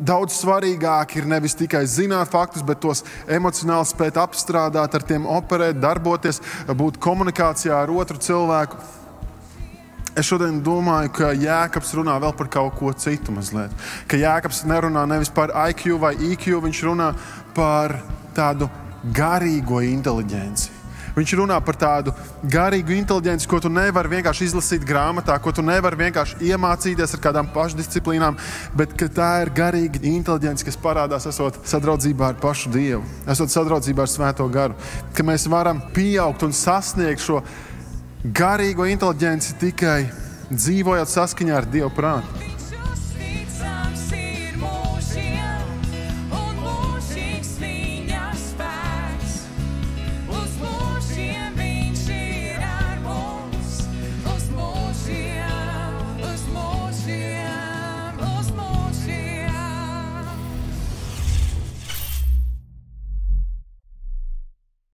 Daudz svarīgāk ir nevis tikai zināt faktus, bet tos emocionāli spēt apstrādāt, ar tiem operēt, darboties, būt komunikācijā ar otru cilvēku. Es šodien domāju, ka Jēkabs runā vēl par kaut ko citu mazliet. Ka Jēkabs nerunā nevis par IQ vai IQ, viņš runā par tādu garīgo inteligenci. Viņš runā par tādu garīgu inteligenci, ko tu nevari vienkārši izlasīt grāmatā, ko tu nevari vienkārši iemācīties ar kādām pašdisciplīnām, bet tā ir garīga inteliģence, kas parādās esot sadraudzībā ar pašu Dievu, esot sadraudzībā ar Svēto garu. Ka mēs varam pieaugt un sasniegt šo garīgo inteliģenci tikai dzīvojot saskaņā ar Dieva prātu.